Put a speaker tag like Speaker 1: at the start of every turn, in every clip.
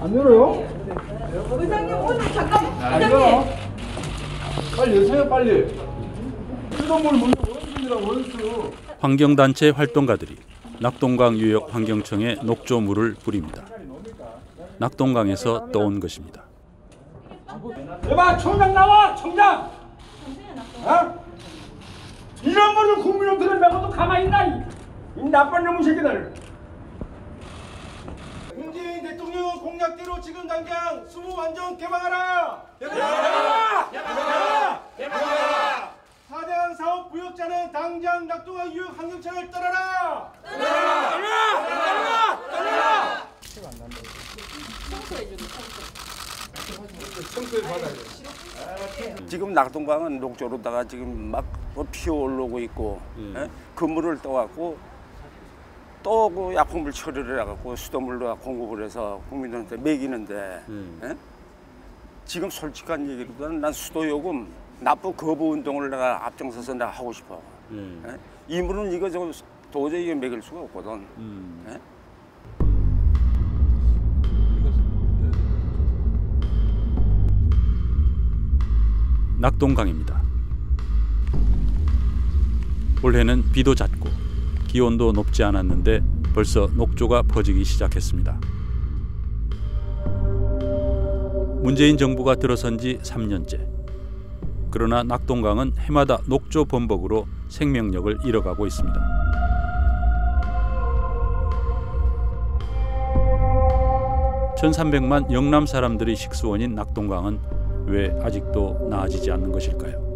Speaker 1: 안 열어요?
Speaker 2: 의장님 오늘 잠깐
Speaker 1: 안
Speaker 2: 의장님
Speaker 1: 열어. 빨리 여세요 빨리. 뜨거운 물 먼저 원수이라고 원수.
Speaker 3: 환경단체 활동가들이 낙동강 유역 환경청에 녹조물을 뿌립니다. 낙동강에서 떠온 것입니다.
Speaker 1: 여봐 청장 나와 청장. 어? 이런 거를 국민한테 내고도 가만히 있나 이, 이 나쁜 놈의 새끼들.
Speaker 4: 문재인 대통령 공약대로 지금 당장 수무 완전 개방하라!
Speaker 1: 개방하라! 개방하라! 개방하라!
Speaker 4: 사대강 사업 부역자는 당장 낙동강 유역 환경청을 떠나라!
Speaker 5: 지금 낙동강은 녹조로다가 지금 막뭐 피어오르고 있고 예? 그물을 떠갖고 또 그 약품을 처리를 해갖고 수돗물로 공급을 해서 국민들한테 먹이는데 예? 지금 솔직한 얘기로는 난 수도 요금 납부 거부 운동을 내가 앞장서서 내가 하고 싶어. 예? 이 물은 이거 저 도저히 이거 먹일 수가 없거든. 예?
Speaker 3: 낙동강입니다. 올해는 비도 잦고 기온도 높지 않았는데 벌써 녹조가 퍼지기 시작했습니다. 문재인 정부가 들어선 지 3년째. 그러나 낙동강은 해마다 녹조 범벅으로 생명력을 잃어가고 있습니다. (1300만) 영남 사람들의 식수원인 낙동강은 왜 아직도 나아지지 않는 것일까요?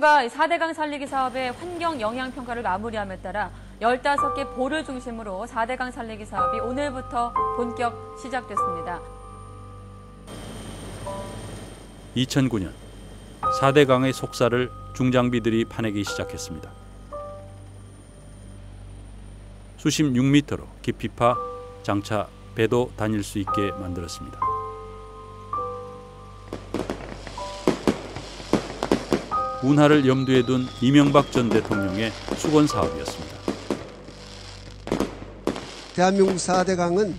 Speaker 6: 정부가 4대강 살리기 사업의 환경 영향 평가를 마무리함에 따라 15개 보를 중심으로 4대강 살리기 사업이 오늘부터 본격 시작됐습니다.
Speaker 3: 2009년 4대강의 속사를 중장비들이 파내기 시작했습니다. 수심 6m로 깊이 파 장차 배도 다닐 수 있게 만들었습니다. 운하를 염두에 둔 이명박 전 대통령의 수건 사업이었습니다.
Speaker 7: 대한민국 4대 강은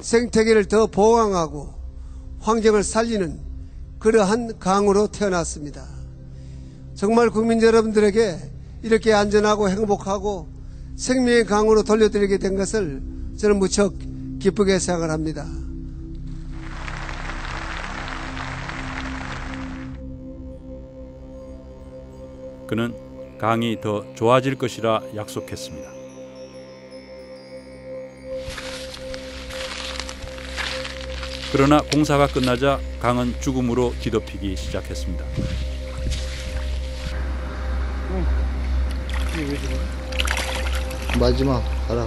Speaker 7: 생태계를 더 보강하고 환경을 살리는 그러한 강으로 태어났습니다. 정말 국민 여러분들에게 이렇게 안전하고 행복하고 생명의 강으로 돌려드리게 된 것을 저는 무척 기쁘게 생각을 합니다.
Speaker 3: 그는 강이 더 좋아질 것이라 약속했습니다. 그러나 공사가 끝나자 강은 죽음으로 뒤덮이기 시작했습니다.
Speaker 8: 마지막 가라.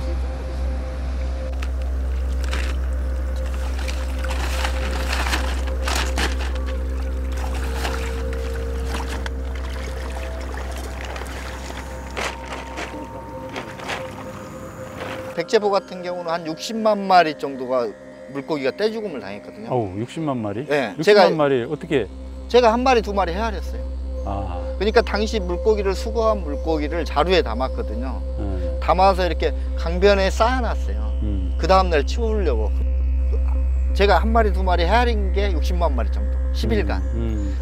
Speaker 8: 백제보 같은 경우는 한 60만 마리 정도가 물고기가 떼죽음을 당했거든요.
Speaker 3: 어우, 60만 마리?
Speaker 8: 네,
Speaker 3: 60만
Speaker 8: 제가-
Speaker 3: 마리 어떻게?
Speaker 8: 제가 한 마리 두 마리 헤아렸어요.
Speaker 3: 아,
Speaker 8: 그러니까 당시 물고기를 수거한 물고기를 자루에 담았거든요.
Speaker 3: 음,
Speaker 8: 담아서 이렇게 강변에 쌓아놨어요.
Speaker 3: 음.
Speaker 8: 그 다음날 치우려고. 제가 한 마리 두 마리 헤아린 게 60만 마리 정도. 10일간.
Speaker 3: 음.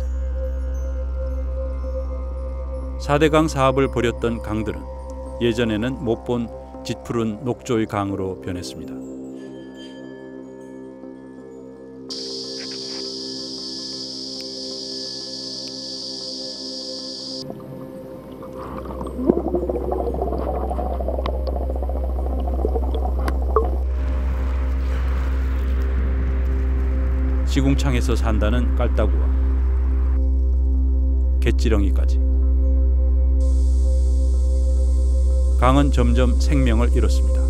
Speaker 3: 4대강 사업을 벌였던 강들은 예전에는 못 본 짙푸른 녹조의 강으로 변했습니다. 시궁창에서 산다는 깔따구와 갯지렁이까지 강은 점점 생명을 잃었습니다.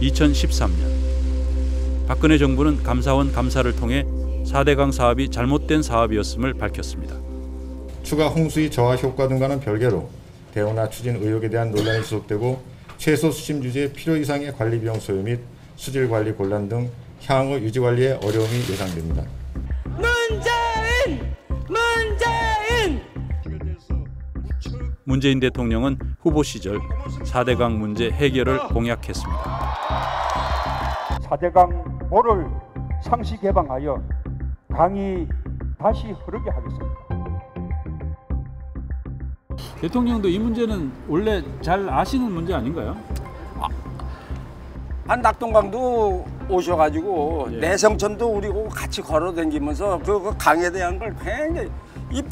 Speaker 3: 2013년 박근혜 정부는 감사원 감사를 통해 4대강 사업이 잘못된 사업이었음을 밝혔습니다.
Speaker 9: 추가 홍수의 저하 효과 등과는 별개로 대우나 추진 의혹에 대한 논란이 지속되고 최소 수심 유지의 필요 이상의 관리 비용 소요 및 수질 관리 곤란 등 향후 유지 관리에 어려움이 예상됩니다.
Speaker 3: 문재인 대통령은 후보 시절 4대강 문제 해결을 공약했습니다.
Speaker 10: 4대강 모를 상시 개방하여 강이 다시 흐르게 하겠습니다.
Speaker 3: 대통령도 이 문제는 원래 잘 아시는 문제 아닌가요?
Speaker 5: 한 낙동강도 오셔가지고
Speaker 3: 예.
Speaker 5: 내성천도 우리고 같이 걸어다니면서 그, 그 강에 대한 걸 굉장히 이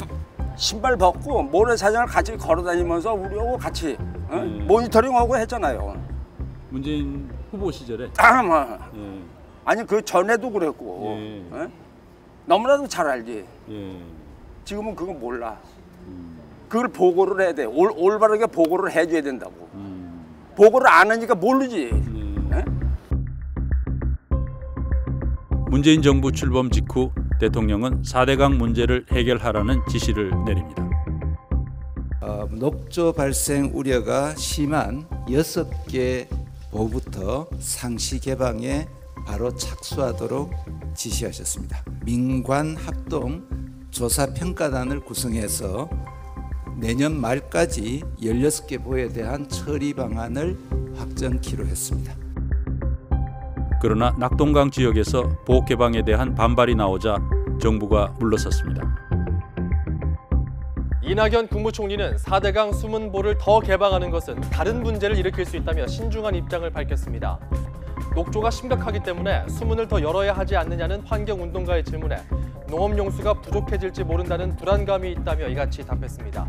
Speaker 5: 신발 벗고 모래사장을 같이 걸어다니면서 우리하고 같이 어?
Speaker 3: 예.
Speaker 5: 모니터링하고 했잖아요.
Speaker 3: 문재인 후보 시절에
Speaker 5: 아, 뭐.
Speaker 3: 예,
Speaker 5: 아니 그 전에도 그랬고
Speaker 3: 예.
Speaker 5: 어? 너무나도 잘 알지.
Speaker 3: 예.
Speaker 5: 지금은 그거 몰라. 그걸 보고를 해야 돼. 올, 올바르게 보고를 해줘야 된다고.
Speaker 3: 음,
Speaker 5: 보고를 안 하니까 모르지.
Speaker 3: 네.
Speaker 5: 예?
Speaker 3: 문재인 정부 출범 직후 대통령은 4대강 문제를 해결하라는 지시를 내립니다.
Speaker 11: 어, 녹조 발생 우려가 심한 여섯 개 보부터 상시 개방에 바로 착수하도록 지시하셨습니다. 민관 합동 조사 평가단을 구성해서 내년 말까지 16개 보에 대한 처리 방안을 확정키로 했습니다.
Speaker 3: 그러나 낙동강 지역에서 보호 개방에 대한 반발이 나오자 정부가 물러섰습니다.
Speaker 12: 이낙연 국무총리는 4대강 수문보를 더 개방하는 것은 다른 문제를 일으킬 수 있다며 신중한 입장을 밝혔습니다. 녹조가 심각하기 때문에 수문을 더 열어야 하지 않느냐는 환경운동가의 질문에 농업용수가 부족해질지 모른다는 불안감이 있다며 이같이 답했습니다.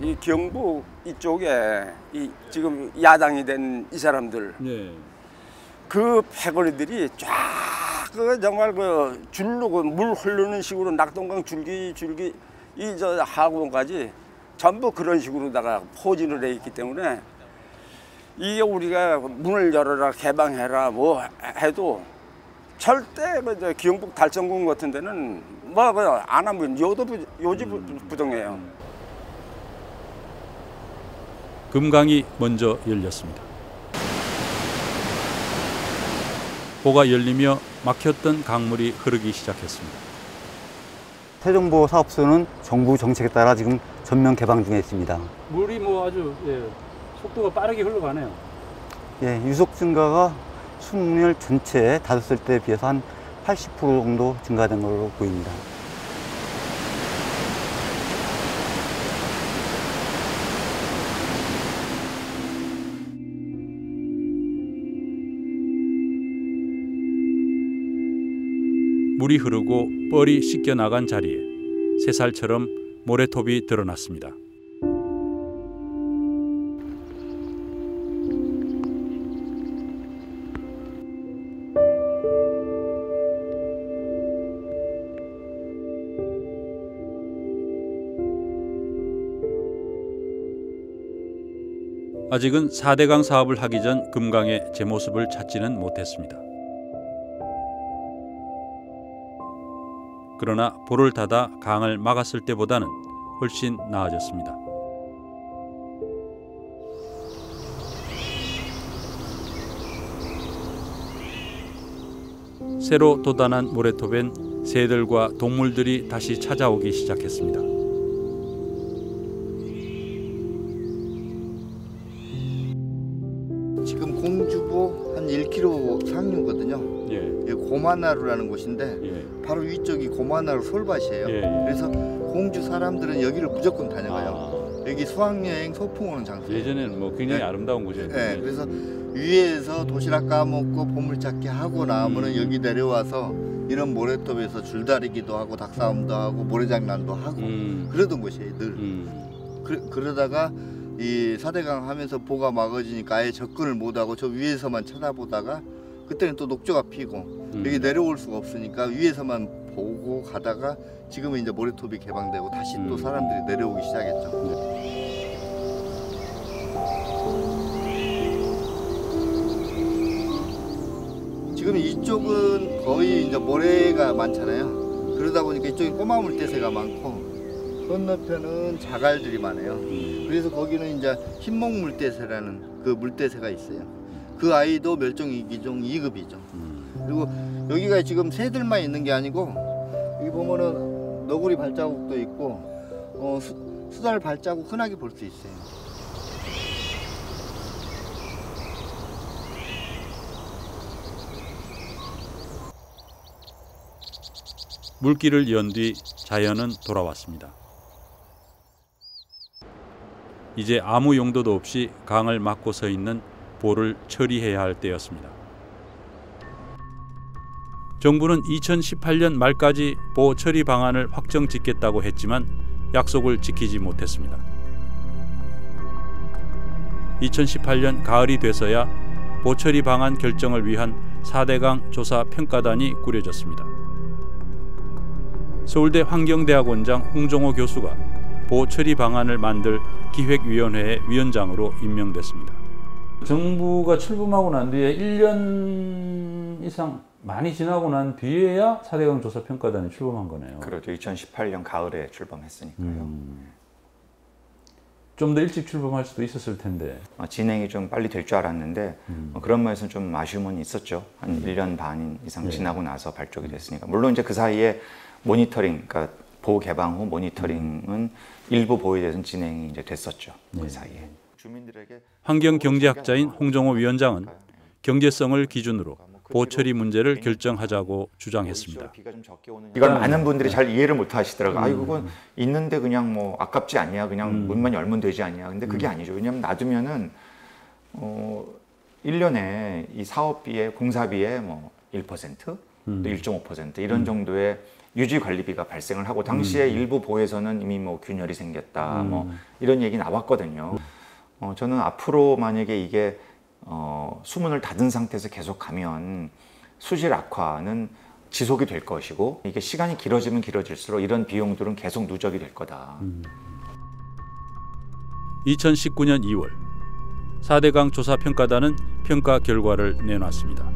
Speaker 5: 이 경북 이쪽에 이 지금 야당이 된 이 사람들
Speaker 3: 네.
Speaker 5: 그 패거리들이 쫙 그 정말 그 줄로 그물 흐르는 식으로 낙동강 줄기 줄기 이 저 하구까지 전부 그런 식으로다가 포진을 해 있기 때문에 이게 우리가 문을 열어라 개방해라 뭐 해도 절대 그저 경북 달성군 같은 데는 뭐안 하면 요도 부- 요지 부- 부동해요.
Speaker 3: 금강이 먼저 열렸습니다. 보가 열리며 막혔던 강물이 흐르기 시작했습니다.
Speaker 13: 태정보 사업소는 정부 정책에 따라 지금 전면 개방 중에 있습니다.
Speaker 3: 물이 뭐 아주 예, 속도가 빠르게 흘러가네요.
Speaker 13: 예, 유속 증가가 수문열 전체 닫았을 때에 비해서 한 80% 정도 증가된 걸로 보입니다.
Speaker 3: 물이 흐르고 뻘이 씻겨 나간 자리에 새살처럼 모래톱이 드러났습니다. 아직은 4대강 사업을 하기 전 금강의 제 모습을 찾지는 못했습니다. 그러나 볼을 닫아 강을 막았을 때보다는 훨씬 나아졌습니다. 새로 돋아난 모래톱엔 새들과 동물들이 다시 찾아오기 시작했습니다.
Speaker 8: 지금 공주보 한 1km 상류거든요.
Speaker 3: 예,
Speaker 8: 여기 고만나루라는 곳인데
Speaker 3: 예,
Speaker 8: 바로 위쪽이 고만나루 솔밭이에요.
Speaker 3: 예, 예.
Speaker 8: 그래서 공주 사람들은 여기를 무조건 다녀가요.
Speaker 3: 아,
Speaker 8: 여기 수학여행 소풍 오는 장소예요.
Speaker 3: 예전에는 뭐 굉장히
Speaker 8: 네.
Speaker 3: 아름다운 곳이었는데
Speaker 8: 네, 그래서 위에서 도시락 까먹고 보물찾기 하고 나면은
Speaker 3: 음.
Speaker 8: 여기 내려와서 이런 모래톱에서 줄다리기도 하고 닭싸움도 하고 모래장난도 하고
Speaker 3: 음,
Speaker 8: 그러던 곳이에요 늘
Speaker 3: 음,
Speaker 8: 그, 그러다가 이 사대강 하면서 보가 막아지니까 아예 접근을 못하고 저 위에서만 쳐다보다가 그때는 또 녹조가 피고
Speaker 3: 음.
Speaker 8: 여기 내려올 수가 없으니까 위에서만 보고 가다가 지금은 이제 모래톱이 개방되고 다시 또
Speaker 3: 음.
Speaker 8: 사람들이 내려오기 시작했죠. 지금 이쪽은 거의 이제 모래가 많잖아요. 그러다 보니까 이쪽에 꼬마 물대새가 많고 건너편은 자갈들이 많아요. 그래서 거기는 이제 흰목 물대새라는 그 물대새가 있어요. 그 아이도 멸종위기종 2급이죠. 그리고 여기가 지금 새들만 있는 게 아니고 여기 보면은 너구리 발자국도 있고 어, 수-
Speaker 14: 수달 발자국 흔하게 볼 수 있어요.
Speaker 3: 물길을 연 뒤 자연은 돌아왔습니다. 이제 아무 용도도 없이 강을 막고 서 있는 보를 처리해야 할 때였습니다. 정부는 2018년 말까지 보 처리 방안을 확정 짓겠다고 했지만 약속을 지키지 못했습니다. 2018년 가을이 돼서야 보 처리 방안 결정을 위한 4대강 조사 평가단이 꾸려졌습니다. 서울대 환경대학원장 홍종호 교수가 보 처리 방안을 만들 기획위원회의 위원장으로 임명됐습니다. 정부가 출범하고 난 뒤에 1년 이상 많이 지나고 난 뒤에야 4대강 조사 평가단이 출범한 거네요.
Speaker 15: 그렇죠. 2018년 가을에 출범했으니까요.
Speaker 3: 좀더 일찍 출범할 수도 있었을 텐데.
Speaker 15: 어, 진행이 좀 빨리 될 줄 알았는데 어, 그런 면에서는 좀 아쉬움은 있었죠. 한 1년 반 이상
Speaker 3: 네.
Speaker 15: 지나고 나서 발족이 됐으니까. 물론 이제 그 사이에 모니터링, 그러니까 보호 개방 후 모니터링은 일부 보호에 대해서는 진행이 이제 됐었죠. 그 사이에. 주민들에게
Speaker 3: 환경 경제학자인 홍정호 위원장은 경제성을 기준으로 보 처리 문제를 결정하자고 주장했습니다.
Speaker 15: 이걸 많은 분들이 잘 이해를 못 하시더라고요.
Speaker 3: 음.
Speaker 15: 아, 이건 있는데 그냥 뭐 아깝지 않냐. 그냥 문만 열면 되지 않냐. 근데 그게
Speaker 3: 음.
Speaker 15: 아니죠. 왜냐하면 놔두면은, 어, 1년에 이 사업비의 공사비의 뭐 1%, 또
Speaker 3: 음.
Speaker 15: 1.5% 이런 정도의 유지 관리비가 발생을 하고 당시에 일부 보에서는 이미 뭐 균열이 생겼다.
Speaker 3: 음.
Speaker 15: 뭐 이런 얘기 나왔거든요. 어, 저는 앞으로 만약에 이게 어, 수문을 닫은 상태에서 계속 가면 수질 악화는 지속이 될 것이고 이게 시간이 길어지면 길어질수록 이런 비용들은 계속 누적이 될 거다.
Speaker 3: 2019년 2월 4대강 조사 평가단은 평가 결과를 내놨습니다.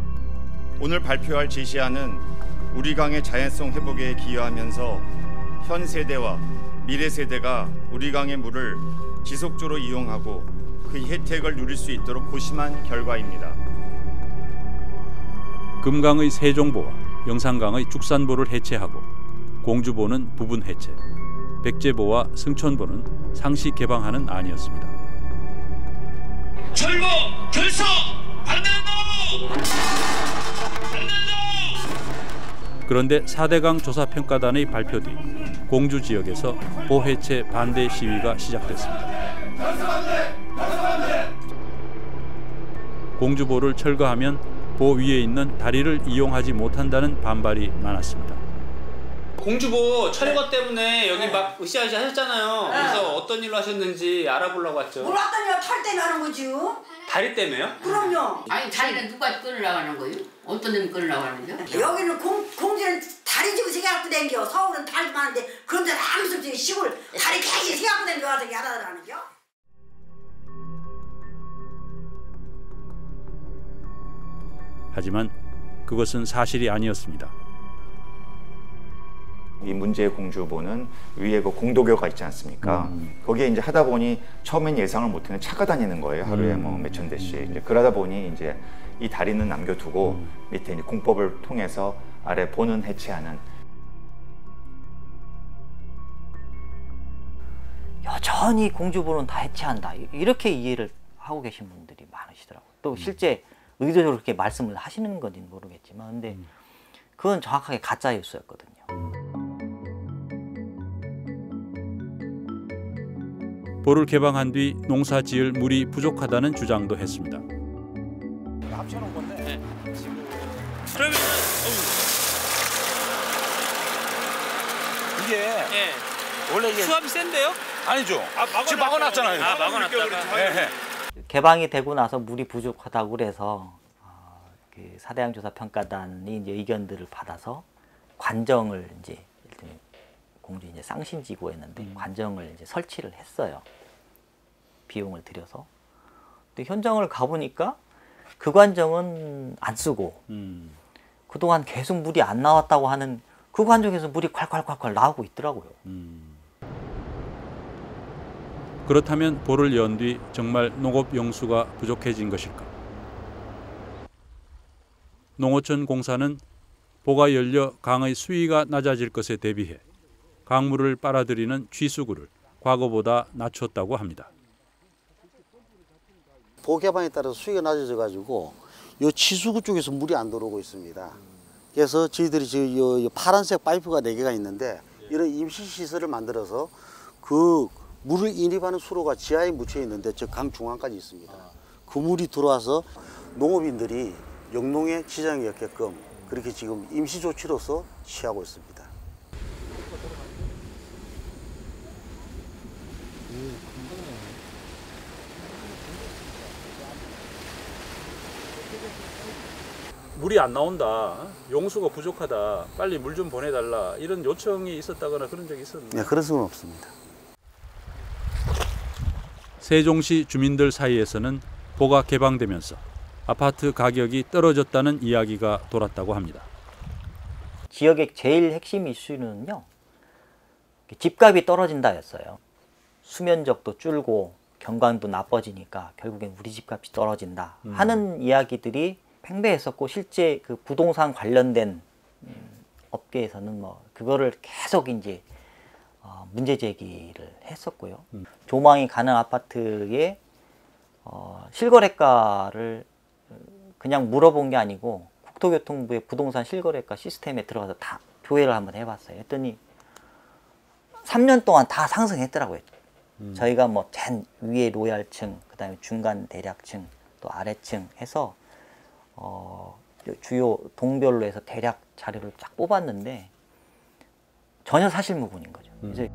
Speaker 16: 오늘 발표할 제시안은 우리 강의 자연성 회복에 기여하면서 현 세대와 미래 세대가 우리 강의 물을 지속적으로 이용하고 그 혜택을 누릴 수 있도록 고심한 결과입니다.
Speaker 3: 금강의 세종보와 영산강의 죽산보를 해체하고 공주보는 부분 해체, 백제보와 승천보는 상시 개방하는 안이었습니다.
Speaker 17: 철거 결석 반대한다.
Speaker 3: 그런데 4대강 조사 평가단의 발표 뒤 공주 지역에서 보 해체 반대 시위가 시작됐습니다. 공주보를 철거하면 보 위에 있는 다리를 이용하지 못한다는 반발이 많았습니다.
Speaker 18: 공주보 철거 때문에 여기 막 으쌰으쌰 하셨잖아요. 그래서 어떤 일로 하셨는지 알아보려고 왔죠.
Speaker 19: 몰랐더니 탈 때문에 하는 거지요.
Speaker 18: 다리 때문에요?
Speaker 19: 그럼요.
Speaker 20: 아니 다리는 누가 끌으려고 거요? 어떤 놈이 끌으려고 하는 거요?
Speaker 19: 여기는 공, 공주는 다리 지고 세 갖고 댕겨. 서울은 다리 많은데 그런 데는 아무 시골 다리 개시 세 갖고 댕겨 와서 야다라는 겨.
Speaker 3: 하지만 그것은 사실이 아니었습니다.
Speaker 15: 이 문제의 공주보는 위에 그 공도교가 있지 않습니까? 거기에 이제 하다 보니 처음엔 예상을 못했는 차가 다니는 거예요. 하루에
Speaker 3: 음.
Speaker 15: 뭐 몇천 대씩. 이제 그러다 보니 이제 이 다리는 남겨두고 밑에 이제 공법을 통해서 아래 보는 해체하는
Speaker 21: 여전히 공주보는 다 해체한다. 이렇게 이해를 하고 계신 분들이 많으시더라고요. 또 실제 의도적으로 그렇게 말씀을 하시는 건지는 모르겠지만, 근데 그건 정확하게 가짜 뉴스였거든요.
Speaker 3: 보를 개방한 뒤 농사 지을 물이 부족하다는 주장도 했습니다.
Speaker 18: 합쳐놓은 건데. 그러면
Speaker 1: 이게
Speaker 18: 원래 이게 수압이 센데요?
Speaker 1: 아니죠. 지금 막아놨잖아요.
Speaker 18: 아 막아놨다가.
Speaker 1: 예,
Speaker 21: 개방이 되고 나서 물이 부족하다고 그래서 어, 그 사대양 조사 평가단이 이제 의견들을 받아서 관정을 이제 공주 이제 쌍신지구였는데 관정을 이제 설치를 했어요. 비용을 들여서. 근데 현장을 가보니까 그 관정은 안 쓰고 그동안 계속 물이 안 나왔다고 하는 그 관정에서 물이 콸콸콸콸 나오고 있더라고요.
Speaker 3: 그렇다면 보를 연뒤 정말 농업 용수가 부족해진 것일까? 농어촌 공사는 보가 열려 강의 수위가 낮아질 것에 대비해 강물을 빨아들이는 취수구를 과거보다 낮췄다고 합니다.
Speaker 22: 보 개방에 따라서 수위가 낮아져 가지고 요 치수구 쪽에서 물이 안 들어오고 있습니다. 그래서 저희들이 요 파란색 파이프가 네 개가 있는데 이런 임시 시설을 만들어서 그 물을 인입하는 수로가 지하에 묻혀 있는데 저 강 중앙까지 있습니다. 그 물이 들어와서 농업인들이 영농에 지장이 없게끔 그렇게 지금 임시 조치로서 취하고 있습니다.
Speaker 3: 물이 안 나온다. 용수가 부족하다. 빨리 물 좀 보내달라. 이런 요청이 있었다거나 그런 적이 있었나요?
Speaker 22: 네, 그럴 수는 없습니다.
Speaker 3: 세종시 주민들 사이에서는 보가 개방되면서 아파트 가격이 떨어졌다는 이야기가 돌았다고 합니다.
Speaker 21: 지역의 제일 핵심 이슈는요. 집값이 떨어진다였어요. 수면적도 줄고 경관도 나빠지니까 결국엔 우리 집값이 떨어진다
Speaker 3: 음.
Speaker 21: 하는 이야기들이 팽배했었고 실제 그 부동산 관련된 음, 업계에서는 뭐 그거를 계속 이제 어, 문제 제기를 했었고요. 조망이 가는 아파트의 어, 실거래가를 그냥 물어본 게 아니고 국토교통부의 부동산 실거래가 시스템에 들어가서 다 조회를 한번 해봤어요. 했더니 3년 동안 다 상승했더라고요. 저희가 뭐맨 위에 로얄층, 그 다음에 중간 대략층, 또 아래층 해서 어, 주요 동별로 해서 대략 자료를 쫙 뽑았는데 전혀 사실무근인 거죠. 이제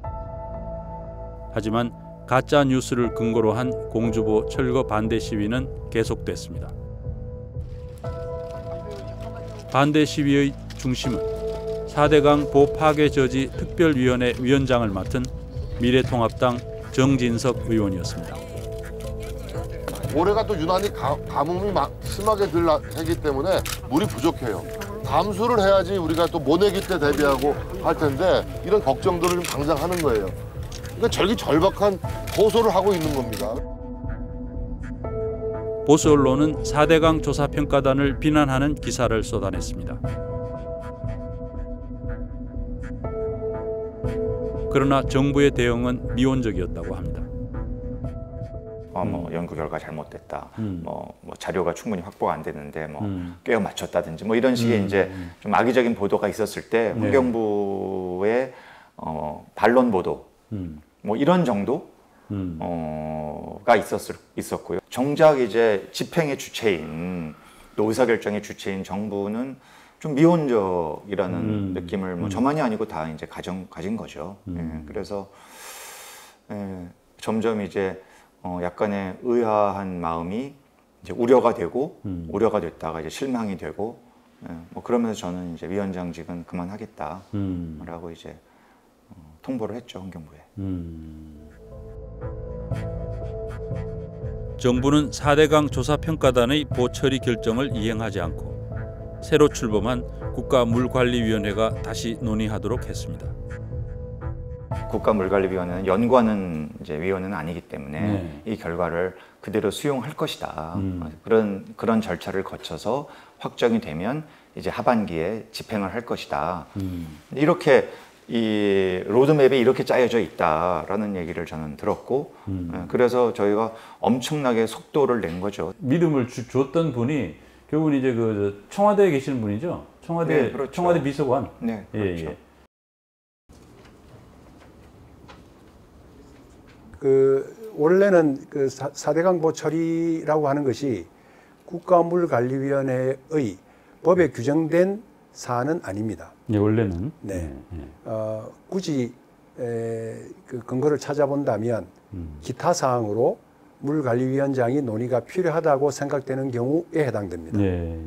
Speaker 3: 하지만 가짜 뉴스를 근거로 한 공주보 철거 반대 시위는 계속됐습니다. 반대 시위의 중심은 4대강 보 파괴 저지 특별위원회 위원장을 맡은 미래통합당 정진석 의원이었습니다.
Speaker 4: 올해가 또 유난히 가, 가뭄이 막 심하게 늘 하기 때문에 물이 부족해요. 담수를 해야지 우리가 또 모내기 때 대비하고 할 텐데 이런 걱정들을 좀 당장 하는 거예요. 그러니까 절기절박한 호소를 하고 있는 겁니다.
Speaker 3: 보수 언론은 4대강 조사 평가단을 비난하는 기사를 쏟아냈습니다. 그러나 정부의 대응은 미온적이었다고 합니다.
Speaker 15: 어, 뭐 연구 결과 잘못됐다.
Speaker 3: 음.
Speaker 15: 뭐, 뭐 자료가 충분히 확보가 안 됐는데 뭐
Speaker 3: 음.
Speaker 15: 꿰어 맞췄다든지 뭐 이런 식의
Speaker 3: 음,
Speaker 15: 이제
Speaker 3: 음.
Speaker 15: 좀 악의적인 보도가 있었을 때
Speaker 3: 네.
Speaker 15: 환경부의 어, 반론 보도
Speaker 3: 음.
Speaker 15: 뭐 이런 정도
Speaker 3: 음.
Speaker 15: 어가 있었을 있었고요. 정작 이제 집행의 주체인 또 의사결정의 주체인 정부는 좀 미온적이라는
Speaker 3: 음.
Speaker 15: 느낌을 뭐
Speaker 3: 음.
Speaker 15: 저만이 아니고 다 이제 가정 가진 거죠.
Speaker 3: 음.
Speaker 15: 예, 그래서 예, 점점 이제 어, 약간의 의아한 마음이 이제 우려가 되고
Speaker 3: 음.
Speaker 15: 우려가 됐다가 이제 실망이 되고 예, 뭐 그러면서 저는 이제 위원장직은 그만하겠다라고
Speaker 3: 음.
Speaker 15: 이제 어, 통보를 했죠 환경부에.
Speaker 3: 음. 정부는 4대강 조사평가단의 보처리 결정을 이행하지 않고 새로 출범한 국가물관리위원회가 다시 논의하도록 했습니다.
Speaker 15: 국가물관리위원회는 연구하는 이제 위원회는 아니기 때문에
Speaker 3: 네.
Speaker 15: 이 결과를 그대로 수용할 것이다.
Speaker 3: 음.
Speaker 15: 그런 그런 절차를 거쳐서 확정이 되면 이제 하반기에 집행을 할 것이다.
Speaker 3: 음.
Speaker 15: 이렇게 이 로드맵에 이렇게 짜여져 있다라는 얘기를 저는 들었고
Speaker 3: 음.
Speaker 15: 예, 그래서 저희가 엄청나게 속도를 낸 거죠.
Speaker 3: 믿음을 주, 줬던 분이 결국은 이제 그 청와대에 계시는 분이죠. 청와대
Speaker 15: 네, 그렇죠.
Speaker 3: 청와대 비서관.
Speaker 15: 네,
Speaker 3: 예,
Speaker 15: 그렇죠.
Speaker 3: 예.
Speaker 23: 그 원래는 그 사- 사대강 보 처리라고 하는 것이 국가물관리위원회의 법에 규정된 사안은 아닙니다.
Speaker 3: 예, 원래는
Speaker 23: 네.
Speaker 3: 예.
Speaker 23: 어, 굳이 에, 그 근거를 찾아본다면
Speaker 3: 음.
Speaker 23: 기타 사항으로 물관리위원장이 논의가 필요하다고 생각되는 경우에 해당됩니다.
Speaker 3: 예.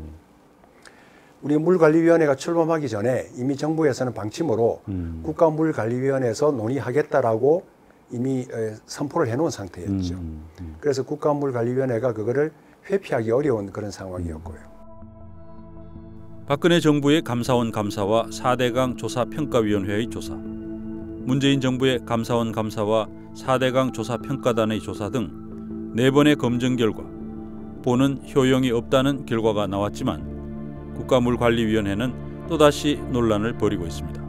Speaker 23: 우리 물관리위원회가 출범하기 전에 이미 정부에서는 방침으로
Speaker 3: 음.
Speaker 23: 국가물관리위원회에서 논의하겠다라고 이미 에, 선포를 해놓은 상태였죠.
Speaker 3: 음, 음.
Speaker 23: 그래서 국가물관리위원회가 그거를 회피하기 어려운 그런 상황이었고요.
Speaker 3: 박근혜 정부의 감사원 감사와 4대강 조사평가위원회의 조사, 문재인 정부의 감사원 감사와 4대강 조사평가단의 조사 등 네 번의 검증 결과 보는 효용이 없다는 결과가 나왔지만 국가물관리위원회는 또다시 논란을 벌이고 있습니다.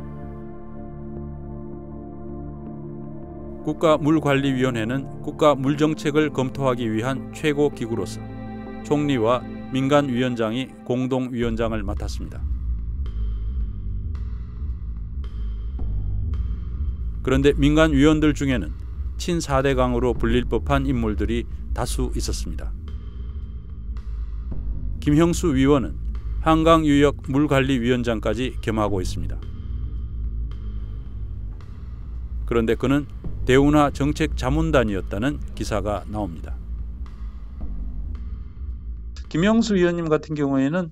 Speaker 3: 국가물관리위원회는 국가 물정책을 검토하기 위한 최고 기구로서 총리와 민간 위원장이 공동 위원장을 맡았습니다. 그런데 민간 위원들 중에는 친사대강으로 불릴 법한 인물들이 다수 있었습니다. 김형수 위원은 한강유역 물관리위원장까지 겸하고 있습니다. 그런데 그는 대운하 정책 자문단이었다는 기사가 나옵니다. 김영수 위원님 같은 경우에는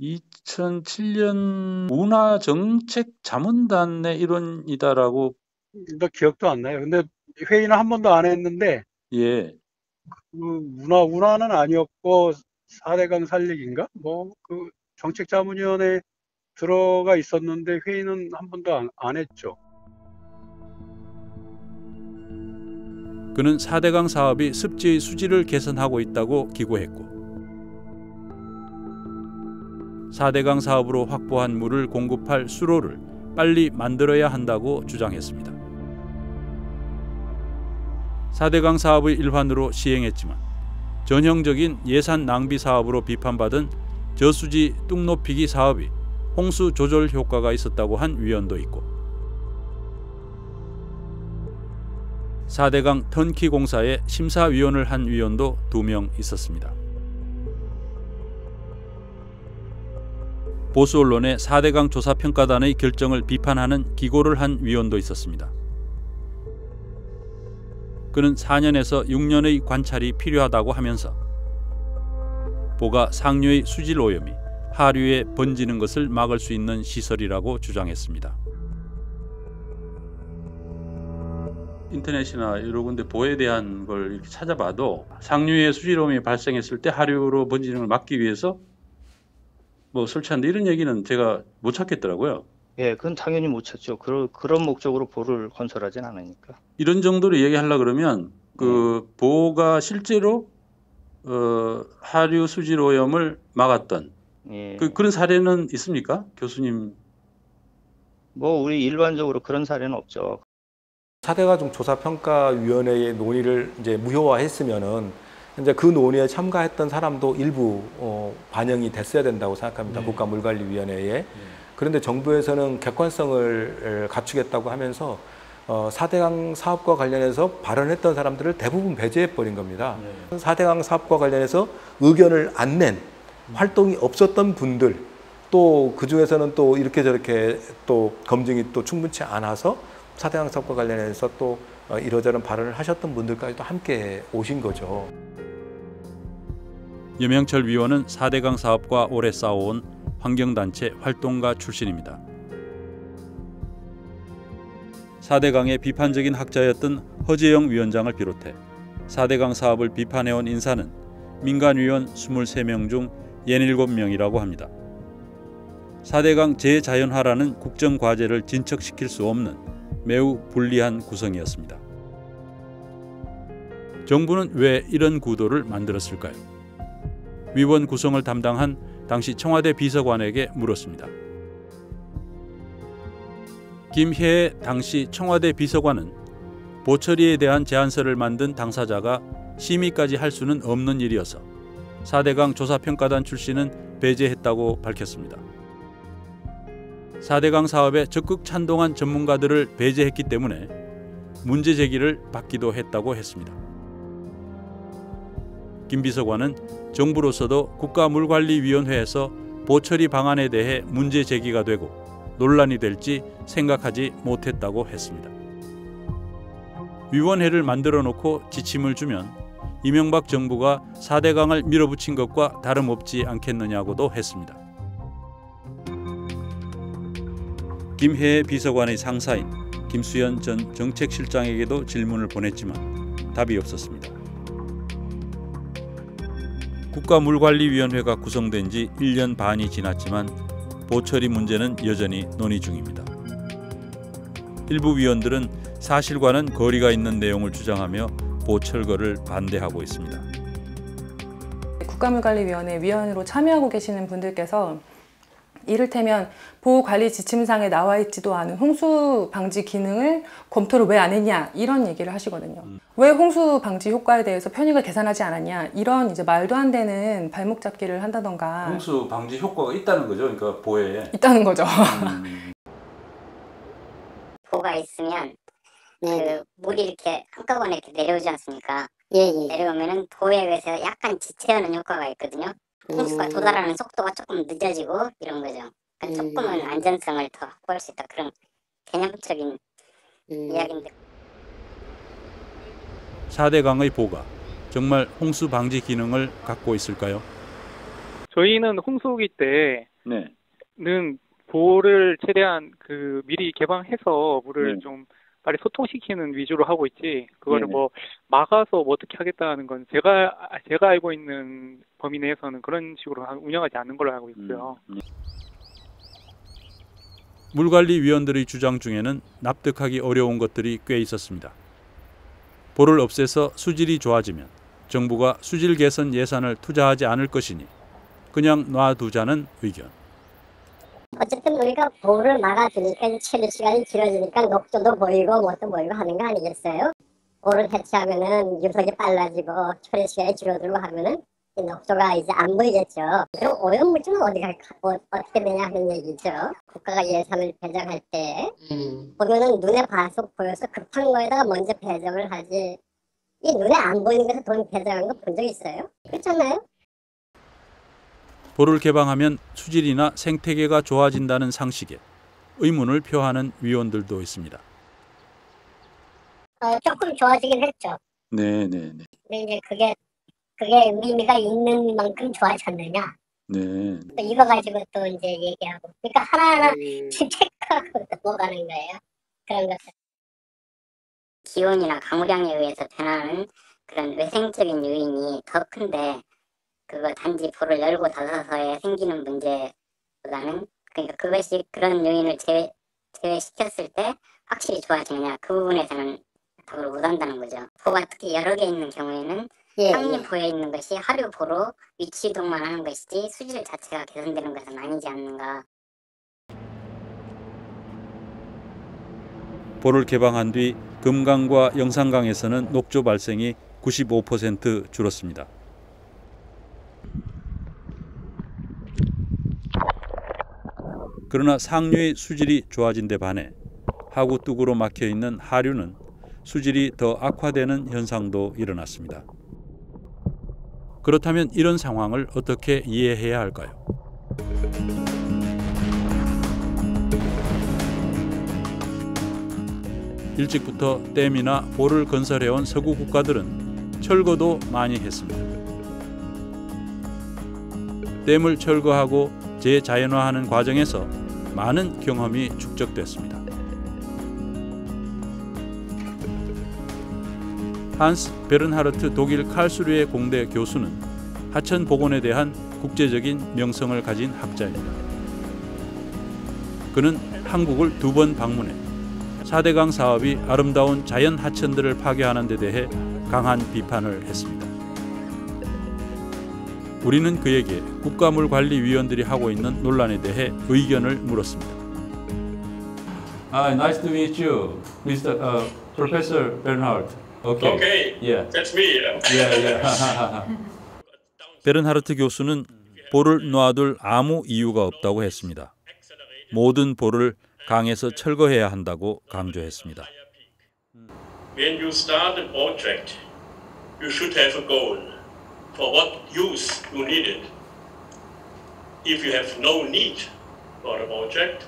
Speaker 3: 2007년 문화 정책 자문단의 일원이다라고
Speaker 24: 나 기억도 안 나요. 근데 회의는 한 번도 안 했는데
Speaker 3: 예
Speaker 24: 그 문화 문화는 아니었고 4대강 살리기인가? 뭐 그 정책 자문위원회 들어가 있었는데 회의는 한 번도 안, 안 했죠.
Speaker 3: 그는 4대강 사업이 습지의 수질을 개선하고 있다고 기고했고 4대강 사업으로 확보한 물을 공급할 수로를 빨리 만들어야 한다고 주장했습니다. 4대강 사업의 일환으로 시행했지만 전형적인 예산 낭비 사업으로 비판받은 저수지 뚝 높이기 사업이 홍수 조절 효과가 있었다고 한 위원도 있고 4대강 턴키 공사에 심사위원을 한 위원도 두명 있었습니다. 보수 언론의 4대강 조사평가단의 결정을 비판하는 기고를 한 위원도 있었습니다. 그는 4년에서 6년의 관찰이 필요하다고 하면서 보가 상류의 수질 오염이 하류에 번지는 것을 막을 수 있는 시설이라고 주장했습니다. 인터넷이나 여러 군데 보에 대한 걸 이렇게 찾아봐도 상류에 수질 오염이 발생했을 때 하류로 번지는 걸 막기 위해서 뭐 설치한다 이런 얘기는 제가 못 찾겠더라고요.
Speaker 25: 예, 그건 당연히 못 찾죠. 그런 그런 목적으로 보를 건설하진 않으니까.
Speaker 3: 이런 정도로 얘기하려 그러면 그 보가 실제로 어, 하류 수질 오염을 막았던
Speaker 25: 예.
Speaker 3: 그, 그런 사례는 있습니까, 교수님?
Speaker 25: 뭐 우리 일반적으로 그런 사례는 없죠.
Speaker 26: 4대가정 조사평가위원회의 논의를 이제 무효화했으면은 이제 그 논의에 참가했던 사람도 일부 어, 반영이 됐어야 된다고 생각합니다.
Speaker 3: 네.
Speaker 26: 국가물관리위원회에. 그런데 정부에서는 객관성을 갖추겠다고 하면서 어, 4대강 사업과 관련해서 발언했던 사람들을 대부분 배제해 버린 겁니다.
Speaker 3: 네.
Speaker 26: 4대강 사업과 관련해서 의견을 안 낸 활동이 없었던 분들 또 그 중에서는 또 이렇게 저렇게 또 검증이 또 충분치 않아서 4대강 사업과 관련해서 또 어, 이러저런 발언을 하셨던 분들까지도 함께 오신 거죠.
Speaker 3: 여명철 위원은 4대강 사업과 오래 싸워온 환경단체 활동가 출신입니다. 4대강의 비판적인 학자였던 허재영 위원장을 비롯해 4대강 사업을 비판해온 인사는 민간위원 23명 중 67명이라고 합니다. 4대강 재자연화라는 국정과제를 진척시킬 수 없는 매우 불리한 구성이었습니다. 정부는 왜 이런 구도를 만들었을까요? 위원 구성을 담당한 당시 청와대 비서관에게 물었습니다. 김혜애 당시 청와대 비서관은 보처리에 대한 제안서를 만든 당사자가 심의까지 할 수는 없는 일이어서 4대강 조사평가단 출신은 배제했다고 밝혔습니다. 4대강 사업에 적극 찬동한 전문가들을 배제했기 때문에 문제 제기를 받기도 했다고 했습니다. 김 비서관은 정부로서도 국가물관리위원회에서 보처리 방안에 대해 문제 제기가 되고 논란이 될지 생각하지 못했다고 했습니다. 위원회를 만들어 놓고 지침을 주면 이명박 정부가 4대강을 밀어붙인 것과 다름없지 않겠느냐고도 했습니다. 김혜애 비서관의 상사인 김수현 전 정책실장에게도 질문을 보냈지만 답이 없었습니다. 국가물관리위원회가 구성된 지 1년 반이 지났지만 보처리 문제는 여전히 논의 중입니다. 일부 위원들은 사실과는 거리가 있는 내용을 주장하며 보철거를 반대하고 있습니다.
Speaker 27: 국가물관리위원회 위원으로 참여하고 계시는 분들께서
Speaker 28: 이를테면 보호관리 지침상에 나와 있지도 않은 홍수 방지 기능을 검토를 왜 안 했냐 이런 얘기를 하시거든요. 왜 홍수 방지 효과에 대해서 편익을 계산하지 않았냐 이런 이제 말도 안 되는 발목 잡기를 한다던가
Speaker 3: 홍수 방지 효과가 있다는 거죠. 그러니까 보해에.
Speaker 28: 있다는 거죠.
Speaker 29: 보가 있으면 그 물이 이렇게 한꺼번에 이렇게 내려오지 않습니까?
Speaker 19: 예,
Speaker 29: 내려오면은 도에 의해서 약간 지체하는 효과가 있거든요. 홍수가
Speaker 19: 음.
Speaker 29: 도달하는 속도가 조금 늦어지고 이런 거죠. 그러니까
Speaker 19: 음.
Speaker 29: 조금은 안전성을 더 확보할 수 있다 그런 개념적인
Speaker 19: 음.
Speaker 29: 이야기인데
Speaker 3: 4대강의 보가 정말 홍수 방지 기능을 갖고 있을까요?
Speaker 30: 저희는 홍수기 때는
Speaker 3: 네.
Speaker 30: 보를 최대한 그 미리 개방해서 물을
Speaker 3: 네.
Speaker 30: 좀 빨리 소통시키는 위주로 하고 있지 그거를
Speaker 3: 네네.
Speaker 30: 뭐 막아서 뭐 어떻게 하겠다는 건 제가 제가 알고 있는 범위 내에서는 그런 식으로 하- 운영하지 않는 걸로 알고 있고요.
Speaker 3: 물관리위원들의 주장 중에는 납득하기 어려운 것들이 꽤 있었습니다. 보를 없애서 수질이 좋아지면 정부가 수질 개선 예산을 투자하지 않을 것이니 그냥 놔두자는 의견.
Speaker 27: 어쨌든 우리가 보를 막아주니까 이제 체류 시간이 길어지니까 녹조도 보이고 뭣도 보이고 하는 거 아니겠어요? 보를 해체하면은 유속이 빨라지고 처리 시간이 줄어들고 하면은 이 녹조가 이제 안 보이겠죠. 그럼 오염물질은 어디 갈까? 어, 어떻게 되냐 하는 얘기죠. 국가가 예산을 배정할 때 보면은 눈에 봐서 보여서 급한 거에다가 먼저 배정을 하지. 이 눈에 안 보이는 것에 돈 배정한 거 본 적 있어요? 그렇잖아요?
Speaker 3: 보를 개방하면 수질이나 생태계가 좋아진다는 상식에 의문을 표하는 위원들도 있습니다.
Speaker 27: 어, 조금 좋아지긴 했죠.
Speaker 3: 네, 네, 네.
Speaker 27: 근데 이제 그게 그게 의미가 있는 만큼 좋아졌느냐?
Speaker 3: 네.
Speaker 27: 또 이거 가지고 또 이제 얘기하고 그러니까 하나하나 체크하고 넘어가는 거예요. 그런 것들.
Speaker 29: 기온이나 강우량에 의해서 변하는 그런 외생적인 요인이 더 큰데 그거 단지 볼을 열고 닫아서에 생기는 문제보다는 그러니까 그것이 그런 요인을 제외, 제외시켰을 때 확실히 좋아지느냐 그 부분에서는 답을 못한다는 거죠. 보가 특히 여러 개 있는 경우에는
Speaker 27: 예,
Speaker 29: 상류보에 있는 것이 하류 보로 위치 이동만 하는 것이지 수질 자체가 개선되는 것은 아니지 않는가
Speaker 3: 보를 개방한 뒤 금강과 영산강에서는 녹조 발생이 95% 줄었습니다. 그러나 상류의 수질이 좋아진 데 반해 하구 뚝으로 막혀 있는 하류는 수질이 더 악화되는 현상도 일어났습니다. 그렇다면 이런 상황을 어떻게 이해해야 할까요? 일찍부터 댐이나 보를 건설해온 서구 국가들은 철거도 많이 했습니다. 댐을 철거하고 재자연화하는 과정에서 많은 경험이 축적됐습니다. 한스 베른하르트 독일 칼스루의 공대 교수는 하천 복원에 대한 국제적인 명성을 가진 학자입니다. 그는 한국을 두 번 방문해 4대강 사업이 아름다운 자연 하천들을 파괴하는 데 대해 강한 비판을 했습니다. 우리는 그에게 국가물관리위원들이 하고 있는 논란에 대해 의견을 물었습니다. Hi, nice to meet you, Mr. Uh, Professor Bernhard. Okay.
Speaker 31: Okay.
Speaker 3: Yeah.
Speaker 31: That's me.
Speaker 3: Yeah, yeah. 베른하르트 교수는 볼을 놓아둘 아무 이유가 없다고 했습니다. 모든 볼을 강에서 철거해야 한다고 강조했습니다.
Speaker 31: When you start a project, you should have a goal for what use you need it. If you have no need for a project,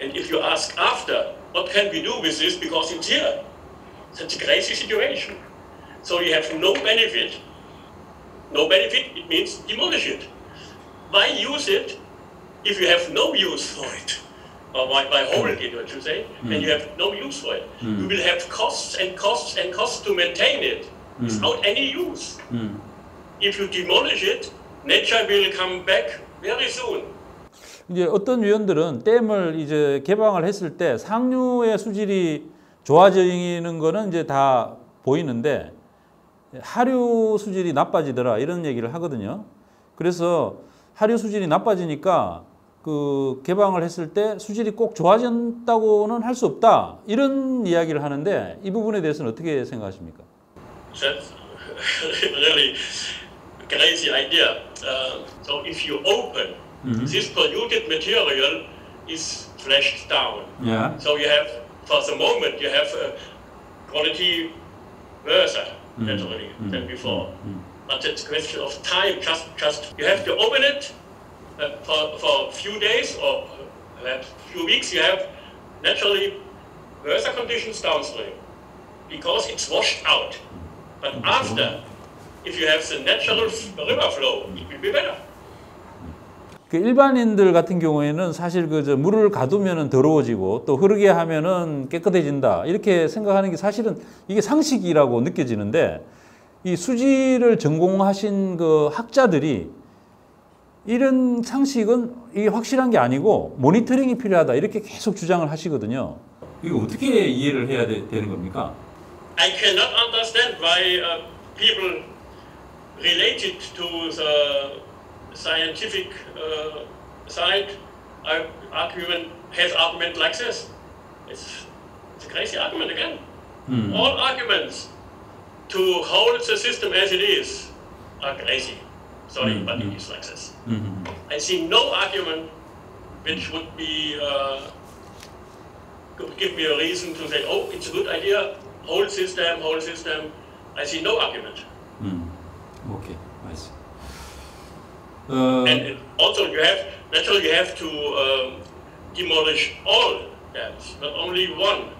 Speaker 31: and if you ask after, what can we do with this because it's here, that's a crazy situation. So you have no benefit. No benefit, it means demolish it. Why use it if you have no use for it? Or why, why hold it, what you say, and you have no use for it?
Speaker 3: Mm.
Speaker 31: You will have costs and costs and costs to maintain it without any use. If you demolish it, nature will come back very soon.
Speaker 3: 이제 어떤 위원들은 댐을 이제 개방을 했을 때 상류의 수질이 좋아지는 거는 이제 다 보이는데 하류 수질이 나빠지더라 이런 얘기를 하거든요. 그래서 하류 수질이 나빠지니까 그 개방을 했을 때 수질이 꼭 좋아졌다고는 할 수 없다 이런 이야기를 하는데 이 부분에 대해서는 어떻게 생각하십니까?
Speaker 31: That's really crazy idea. Uh, so if you open,
Speaker 3: Mhm.
Speaker 31: this polluted material is flushed down.
Speaker 3: Yeah.
Speaker 31: So you have, for the moment, you have a quality worse naturally mm. mm. mm. than before. But it's a question of time. Just, just you have to open it uh, for for a few days or uh, perhaps few weeks. You have naturally worse conditions downstream because it's washed out. But after, if you have the natural river flow, it will be better.
Speaker 3: 그 일반인들 같은 경우에는 사실 그 저 물을 가두면은 더러워지고 또 흐르게 하면은 깨끗해진다 이렇게 생각하는 게 사실은 이게 상식이라고 느껴지는데 이 수질을 전공하신 그 학자들이 이런 상식은 이게 확실한 게 아니고 모니터링이 필요하다 이렇게 계속 주장을 하시거든요. 이거 어떻게 이해를 해야 되, 는 겁니까?
Speaker 31: I cannot understand why uh, people related to the scientific uh, side argument has argument like this. It's, it's a crazy argument again.
Speaker 3: Hmm.
Speaker 31: All arguments to hold the system as it is are crazy. Sorry,
Speaker 3: Mm,
Speaker 31: but
Speaker 3: mm.
Speaker 31: it is like this.
Speaker 3: Mhm.
Speaker 31: I see no argument which would be uh, could give me a reason to say, oh, it's a good idea, whole system, whole system. I see no argument.
Speaker 3: 음, 오 어,
Speaker 31: And also, you have naturally you have to um, demolish all dams, not only one,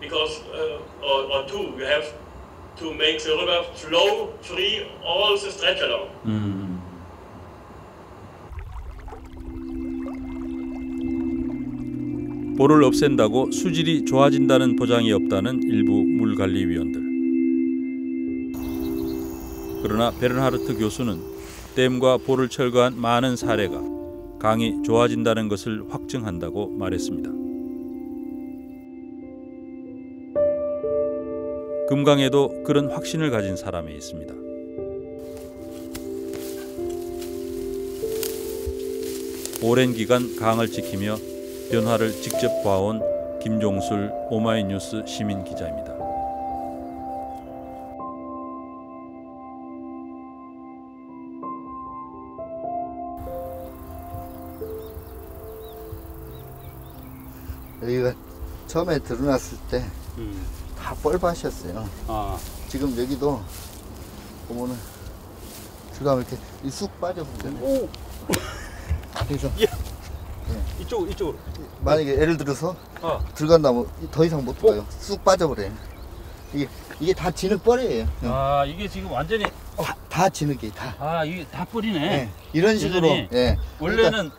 Speaker 31: because uh, or, or two. You have to make the river flow free all the stretch along.
Speaker 3: 음. 볼을 없앤다고 수질이 좋아진다는 보장이 없다는 일부 물관리위원들. 그러나 베른하르트 교수는 댐과 볼을 철거한 많은 사례가 강이 좋아진다는 것을 확증한다고 말했습니다. 금강에도 그런 확신을 가진 사람이 있습니다. 오랜 기간 강을 지키며 변화를 직접 봐온 김종술 오마이뉴스 시민 기자입니다.
Speaker 8: 처음에 들어놨을 때다 뻘밭이었어요.
Speaker 3: 아.
Speaker 8: 지금 여기도 보면은 들어가면 이렇게 이쑥 빠져버리잖아요. 오. 그래서 예.
Speaker 3: 이쪽 이쪽으로.
Speaker 8: 만약에 예를 들어서
Speaker 3: 어.
Speaker 8: 들어간다면 더 이상 못 들어가요. 쑥 빠져버려요. 이게 이게 다 진흙 뻘이에요.
Speaker 3: 아 이게 지금 완전히
Speaker 8: 다, 다 진흙이 다.
Speaker 3: 아 이게 다 뿌리네.
Speaker 8: 네, 이런 식으로. 예.
Speaker 3: 원래는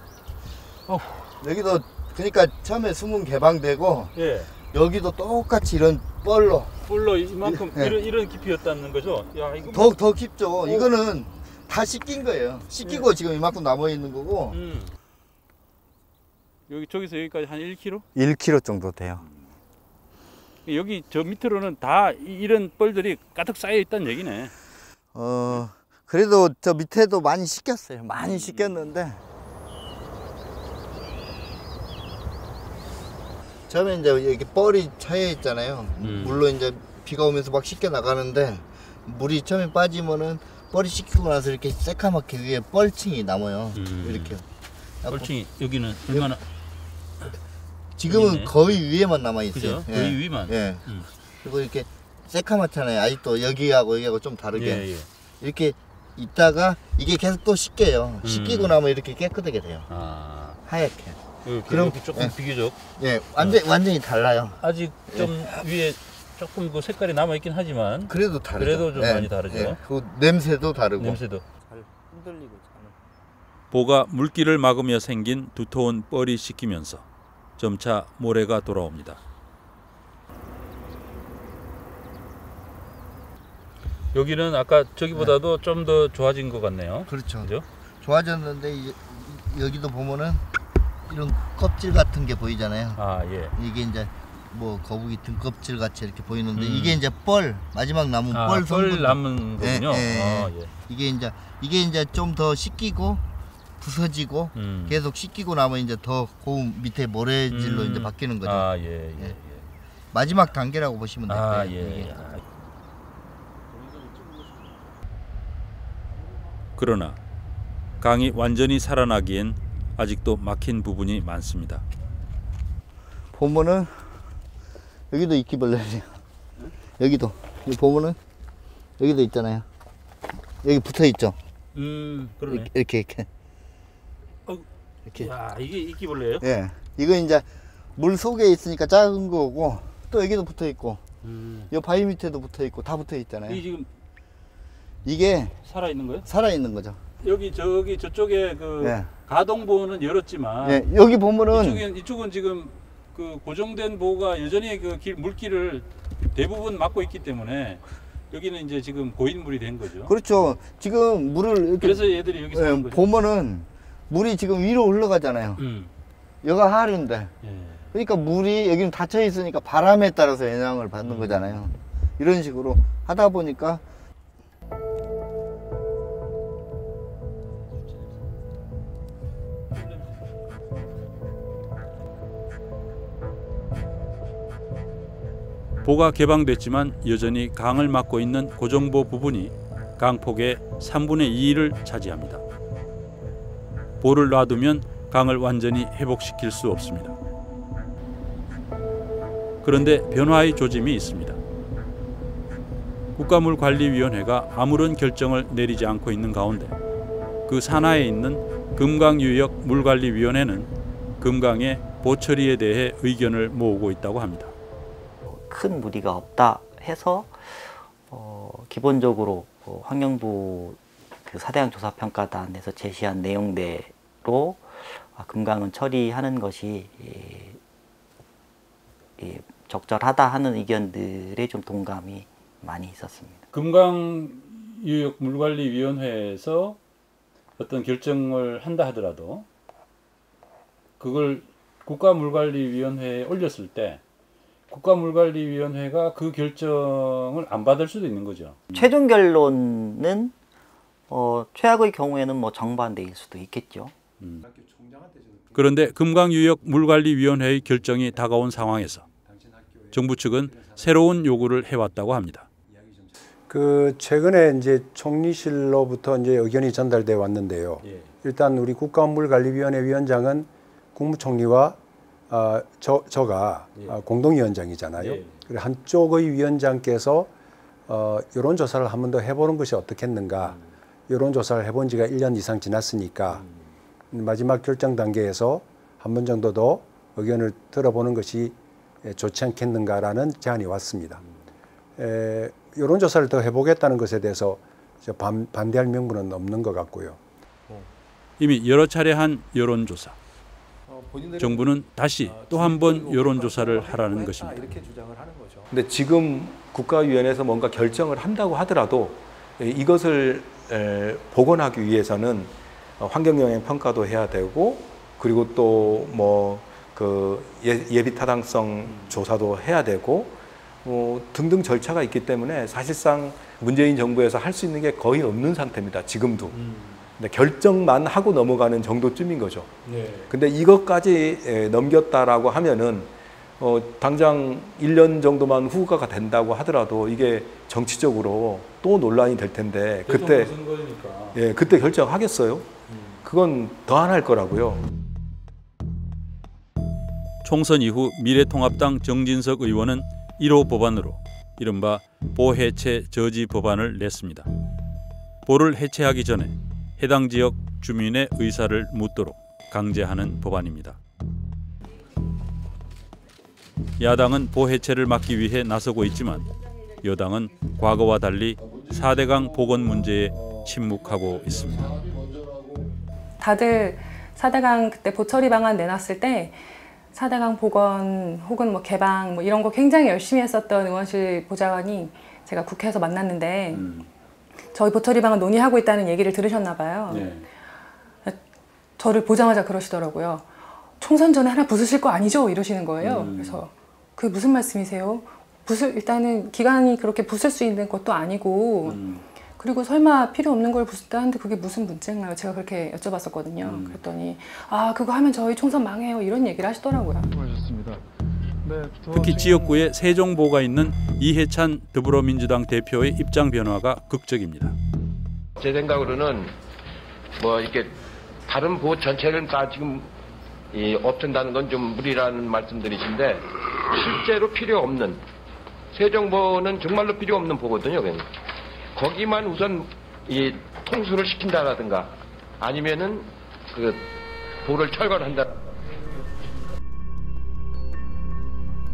Speaker 8: 여기도 그러니까 처음에 수문 개방되고
Speaker 3: 예.
Speaker 8: 여기도 똑같이 이런 뻘로
Speaker 3: 뿔로 이만큼
Speaker 8: 예.
Speaker 3: 이런 이런 깊이였다는 거죠. 야 이거
Speaker 8: 더 더 깊죠. 이거는 다 씻긴 거예요. 씻기고 지금 이만큼 남아 있는 거고.
Speaker 3: 음. 여기 저기서 여기까지 한 1km?
Speaker 8: 1km 정도 돼요.
Speaker 3: 여기 저 밑으로는 다 이- 이런 뻘들이 가득 쌓여 있다는 얘기네.
Speaker 8: 어 그래도 저 밑에도 많이 씻겼어요. 많이 씻겼는데 처음에 이제 여기 뻘이 차여 있잖아요.
Speaker 3: 음.
Speaker 8: 물로 이제 비가 오면서 막 씻겨 나가는데 물이 처음에 빠지면은 뻘이 씻기고 나서 이렇게 새카맣게 위에 뻘층이 남아요.
Speaker 3: 음.
Speaker 8: 이렇게.
Speaker 3: 뻘층이 여기는 얼마나
Speaker 8: 지금은
Speaker 3: 있네.
Speaker 8: 거의 위에만 남아 있어요.
Speaker 3: 그죠? 거의 위만.
Speaker 8: 예.
Speaker 3: 음.
Speaker 8: 그리고 이렇게 새카맣잖아요. 아직도 여기하고 여기하고 좀 다르게.
Speaker 3: 예, 예.
Speaker 8: 이렇게 있다가 이게 계속 또 씻겨요.
Speaker 3: 음.
Speaker 8: 씻기고 나면 이렇게 깨끗하게 돼요.
Speaker 3: 아.
Speaker 8: 하얗게.
Speaker 3: 이렇게, 이렇게 조금
Speaker 8: 예.
Speaker 3: 비교적
Speaker 8: 예, 완전 완전히 달라요.
Speaker 3: 아직 좀
Speaker 8: 예.
Speaker 3: 위에 조금 그 색깔이 남아 있긴 하지만
Speaker 8: 그래도 다르죠.
Speaker 3: 그래도 좀
Speaker 8: 예,
Speaker 3: 많이 다르죠.
Speaker 8: 예. 그 냄새도 다르고.
Speaker 3: 냄새도.
Speaker 8: 흔들리고
Speaker 3: 보가 물기를 막으며 생긴 두터운 뻘이 씻기면서 점차 모래가 돌아옵니다. 여기는 아까 저기보다도 좀 더 좋아진 것 같네요.
Speaker 8: 그렇죠.
Speaker 3: 그죠?
Speaker 8: 좋아졌는데 이- 이- 여기도 보면은 이런 껍질 같은 게 보이잖아요.
Speaker 3: 아 예.
Speaker 8: 이게 이제 뭐 거북이 등 껍질 같이 이렇게 보이는데
Speaker 3: 음.
Speaker 8: 이게 이제 뻘 마지막 남은
Speaker 3: 아,
Speaker 8: 뻘
Speaker 3: 뻘 남은 거군요. 아, 예.
Speaker 8: 이게 이제 이게 이제 좀 더 씻기고 부서지고
Speaker 3: 음.
Speaker 8: 계속 씻기고 나면 이제 더 고운 밑에 모래질로
Speaker 3: 음.
Speaker 8: 이제 바뀌는 거죠.
Speaker 3: 아, 예, 예, 예.
Speaker 8: 마지막 단계라고 보시면 될
Speaker 3: 아.
Speaker 8: 예. 이게.
Speaker 3: 그러나 강이 완전히 살아나기엔 아직도 막힌 부분이 많습니다.
Speaker 8: 보면은 여기도 이끼벌레예요. 여기도 여기 보면은 여기도 있잖아요. 여기 붙어 있죠.
Speaker 3: 음, 그러네.
Speaker 8: 이렇게 이렇게.
Speaker 3: 어,
Speaker 8: 이렇게.
Speaker 3: 야, 이게 이끼벌레예요?
Speaker 8: 예. 이거 이제 물 속에 있으니까 작은 거고 또 여기도 붙어 있고
Speaker 3: 음.
Speaker 8: 이 바위 밑에도 붙어 있고 다 붙어 있잖아요.
Speaker 3: 이 지금
Speaker 8: 이게
Speaker 3: 살아 있는 거예요?
Speaker 8: 살아 있는 거죠.
Speaker 3: 여기 저기 저쪽에 그
Speaker 8: 예.
Speaker 3: 가동보는 열었지만
Speaker 8: 예, 여기 보면은
Speaker 3: 이쪽은 이쪽은 지금 그 고정된 보가 여전히 그 길 물길을 대부분 막고 있기 때문에 여기는 이제 지금 고인물이 된 거죠.
Speaker 8: 그렇죠. 지금 물을 이렇게
Speaker 3: 그래서 얘들이 여기
Speaker 8: 예. 보면은 물이 지금 위로 올라가잖아요.
Speaker 3: 음.
Speaker 8: 여가 하류인데.
Speaker 3: 예.
Speaker 8: 그러니까 물이 여기는 닫혀 있으니까 바람에 따라서 영향을
Speaker 3: 음.
Speaker 8: 받는 거잖아요. 이런 식으로 하다 보니까
Speaker 3: 보가 개방됐지만 여전히 강을 막고 있는 고정보 부분이 강폭의 3분의 2를 차지합니다. 보를 놔두면 강을 완전히 회복시킬 수 없습니다. 그런데 변화의 조짐이 있습니다. 국가물관리위원회가 아무런 결정을 내리지 않고 있는 가운데 그 산하에 있는 금강유역 물관리위원회는 금강의 보처리에 대해 의견을 모으고 있다고 합니다.
Speaker 21: 큰 무리가 없다 해서 어, 기본적으로 어, 환경부 그 사대양 조사평가단에서 제시한 내용대로 아, 금강은 처리하는 것이 예, 예, 적절하다 하는 의견들에 좀 동감이 많이 있었습니다.
Speaker 3: 금강유역 물관리위원회에서 어떤 결정을 한다 하더라도 그걸 국가물관리위원회에 올렸을 때 국가물관리위원회가 그 결정을 안 받을 수도 있는 거죠.
Speaker 21: 최종 결론은 어, 최악의 경우에는 뭐 정반대일 수도 있겠죠.
Speaker 3: 그런데 금강유역 물관리위원회의 결정이 다가온 상황에서 정부 측은 새로운 요구를 해왔다고 합니다.
Speaker 23: 그 최근에 이제 총리실로부터 이제 의견이 전달돼 왔는데요. 일단 우리 국가물관리위원회 위원장은 국무총리와 아, 저 저가 아, 공동위원장이잖아요.
Speaker 32: 예.
Speaker 23: 그래 한쪽의 위원장께서 어, 여론 조사를 한 번 더 해보는 것이 어떻겠는가. 여론 조사를 해본 지가 1년 이상 지났으니까 마지막 결정 단계에서 한 번 정도 더 의견을 들어보는 것이 예, 좋지 않겠는가라는 제안이 왔습니다. 에, 여론 조사를 더 해보겠다는 것에 대해서 이제 반, 반대할 명분은 없는 것 같고요.
Speaker 3: 이미 여러 차례 한 여론조사. 정부는 다시 또 한 번 여론조사를 하라는 것입니다.
Speaker 26: 근데 지금 국가위원회에서 뭔가 결정을 한다고 하더라도 에, 이것을 에, 복원하기 위해서는 어, 환경영향 평가도 해야 되고 그리고 또 뭐 그 예비 타당성 조사도 해야 되고 어, 등등 절차가 있기 때문에 사실상 문재인 정부에서 할 수 있는 게 거의 없는 상태입니다. 지금도. 근데 결정만 하고 넘어가는 정도쯤인 거죠.
Speaker 3: 네.
Speaker 26: 근데 이것까지 에, 넘겼다라고 하면은 어, 당장 1년 정도만 후과가 된다고 하더라도 이게 정치적으로 또 논란이 될 텐데 그때. 예, 그때 결정하겠어요? 그건 더 안 할 거라고요.
Speaker 3: 총선 이후 미래통합당 정진석 의원은 1호 법안으로 이른바 보해체 저지 법안을 냈습니다. 보를 해체하기 전에 해당 지역 주민의 의사를 묻도록 강제하는 법안입니다. 야당은 보해체를 막기 위해 나서고 있지만 여당은 과거와 달리 4대강 복원 문제에 침묵하고 있습니다.
Speaker 28: 다들 4대강 그때 보처리 방안 내놨을 때 4대강 복원 혹은 뭐 개방 뭐 이런 거 굉장히 열심히 했었던 의원실 보좌관이 제가 국회에서 만났는데 저희 보처리 방안 논의하고 있다는 얘기를 들으셨나 봐요.
Speaker 3: 네.
Speaker 28: 저를 보자마자 그러시더라고요. 총선 전에 하나 부수실 거 아니죠? 이러시는 거예요.
Speaker 3: 음.
Speaker 28: 그래서 그게 무슨 말씀이세요? 부술 일단은 기간이 그렇게 부술 수 있는 것도 아니고 그리고 설마 필요 없는 걸 부수다는데 그게 무슨 문제인가요? 제가 그렇게 여쭤봤었거든요. 그랬더니 아 그거 하면 저희 총선 망해요 이런 얘기를 하시더라고요.
Speaker 32: 수고하셨습니다. 네, 두
Speaker 3: 특히 지역구에 세종보가 있는 이해찬 더불어민주당 대표의 입장 변화가 극적입니다.
Speaker 33: 제 생각으로는 뭐 이렇게 다른 보 전체를 다 지금 이 없앤다는 건 좀 무리라는 말씀들이신데 실제로 필요 없는 세정보는 정말로 필요 없는 보거든요. 그냥. 거기만 우선 이 통수를 시킨다라든가 아니면은 그 보를 철거한다.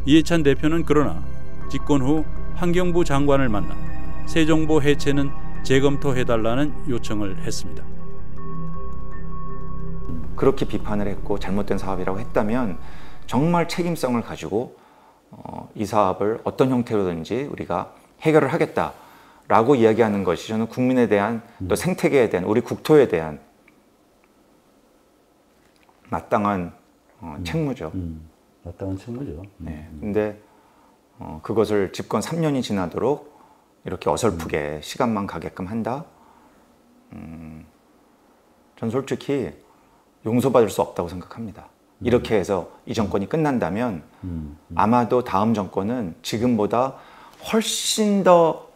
Speaker 3: 이해찬 대표는 그러나 집권 후 환경부 장관을 만나 세종보 해체는 재검토해달라는 요청을 했습니다.
Speaker 15: 그렇게 비판을 했고 잘못된 사업이라고 했다면 정말 책임성을 가지고 어, 이 사업을 어떤 형태로든지 우리가 해결을 하겠다라고 이야기하는 것이 저는 국민에 대한 또 생태계에 대한 우리 국토에 대한 마땅한 어, 책무죠.
Speaker 3: 마땅한 책무죠.
Speaker 15: 네. 근데 어, 그것을 집권 3년이 지나도록 이렇게 어설프게 시간만 가게끔 한다. 음, 전 솔직히 용서받을 수 없다고 생각합니다. 이렇게 해서 이 정권이 끝난다면 아마도 다음 정권은 지금보다 훨씬 더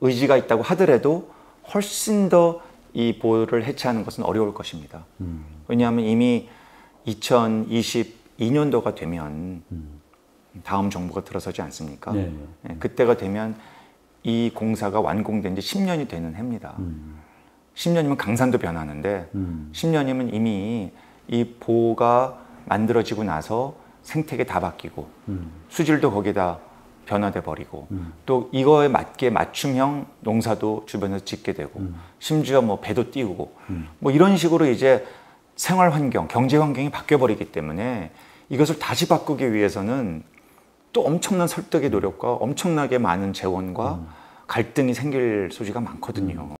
Speaker 15: 의지가 있다고 하더라도 훨씬 더 이 보호를 해체하는 것은 어려울 것입니다. 왜냐하면 이미 2022년도가 되면 다음 정부가 들어서지 않습니까?
Speaker 3: 네.
Speaker 15: 예, 그때가 되면 이 공사가 완공된 지 10년이 되는 해입니다. 10년이면 강산도 변하는데 10년이면 이미 이 보호가 만들어지고 나서 생태계 다 바뀌고 수질도 거기다 변화돼 버리고 또 이거에 맞게 맞춤형 농사도 주변에서 짓게 되고 심지어 뭐 배도 띄우고 뭐 이런 식으로 이제 생활 환경, 경제 환경이 바뀌어 버리기 때문에 이것을 다시 바꾸기 위해서는 또 엄청난 설득의 노력과 엄청나게 많은 재원과 갈등이 생길 소지가 많거든요.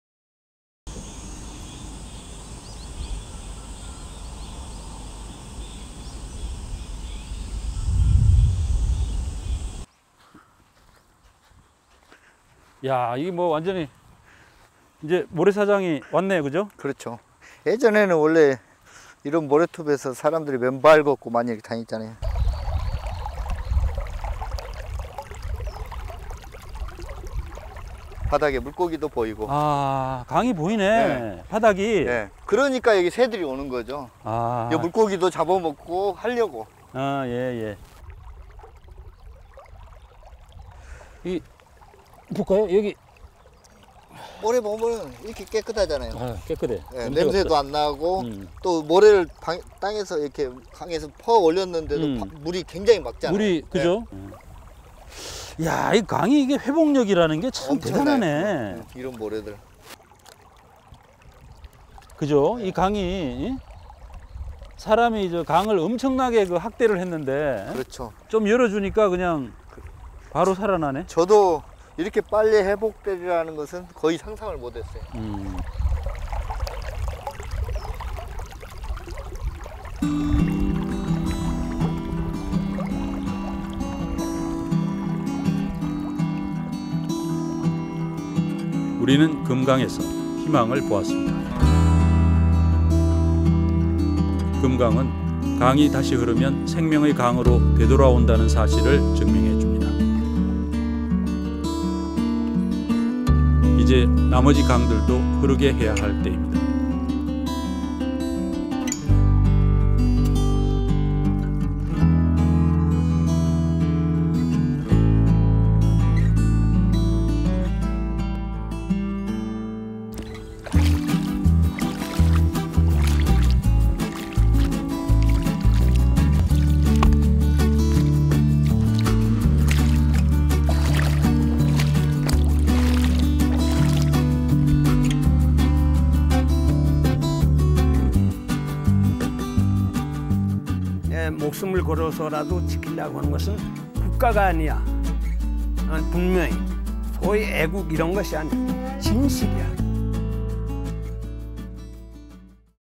Speaker 3: 야, 이게 뭐 완전히 이제 모래사장이 왔네, 그죠?
Speaker 8: 그렇죠. 예전에는 원래 이런 모래톱에서 사람들이 맨발 걷고 많이 이렇게 다녔잖아요. 바닥에 물고기도 보이고.
Speaker 3: 아, 강이 보이네. 바닥이.
Speaker 8: 네. 그러니까 여기 새들이 오는 거죠.
Speaker 3: 아.
Speaker 8: 이 물고기도 잡아먹고 하려고.
Speaker 3: 아, 예, 예. 이 볼까요? 여기
Speaker 8: 모래 보면 이렇게 깨끗하잖아요.
Speaker 3: 아, 깨끗해.
Speaker 8: 네, 냄새도
Speaker 3: 없어.
Speaker 8: 안 나고
Speaker 3: 음.
Speaker 8: 또 모래를 방- 땅에서 이렇게 강에서 퍼 올렸는데도
Speaker 3: 음.
Speaker 8: 바- 물이 굉장히 맑잖아요.
Speaker 3: 물이 그죠? 야, 이 강이 이게 회복력이라는 게 참. 대단하네.
Speaker 8: 네, 이런 모래들.
Speaker 3: 그죠? 이 강이 이? 사람이 저 강을 엄청나게 그 학대를 했는데
Speaker 8: 그렇죠.
Speaker 3: 좀 열어주니까 그냥 바로 살아나네.
Speaker 8: 저도 이렇게 빨리 회복되리라는 것은 거의 상상을 못했어요.
Speaker 3: 음. 우리는 금강에서 희망을 보았습니다. 금강은 강이 다시 흐르면 생명의 강으로 되돌아온다는 사실을 증명해 나머지 강들도 흐르게 해야 할 때입니다.
Speaker 34: 목숨을 걸어서라도 지키려고 하는 것은 국가가 아니야. 어, 분명히 소위 애국 이런 것이 아니야. 진실이야.